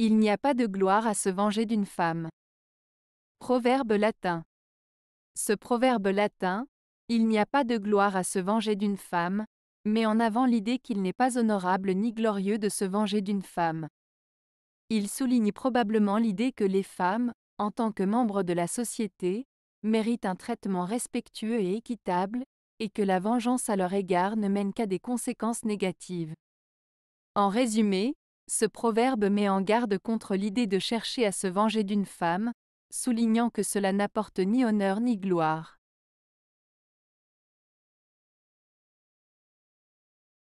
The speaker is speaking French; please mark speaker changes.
Speaker 1: Il n'y a pas de gloire à se venger d'une femme. Proverbe latin. Ce proverbe latin, il n'y a pas de gloire à se venger d'une femme, met en avant l'idée qu'il n'est pas honorable ni glorieux de se venger d'une femme. Il souligne probablement l'idée que les femmes, en tant que membres de la société, méritent un traitement respectueux et équitable, et que la vengeance à leur égard ne mène qu'à des conséquences négatives. En résumé, ce proverbe met en garde contre l'idée de chercher à se venger d'une femme, soulignant que cela n'apporte ni honneur ni gloire.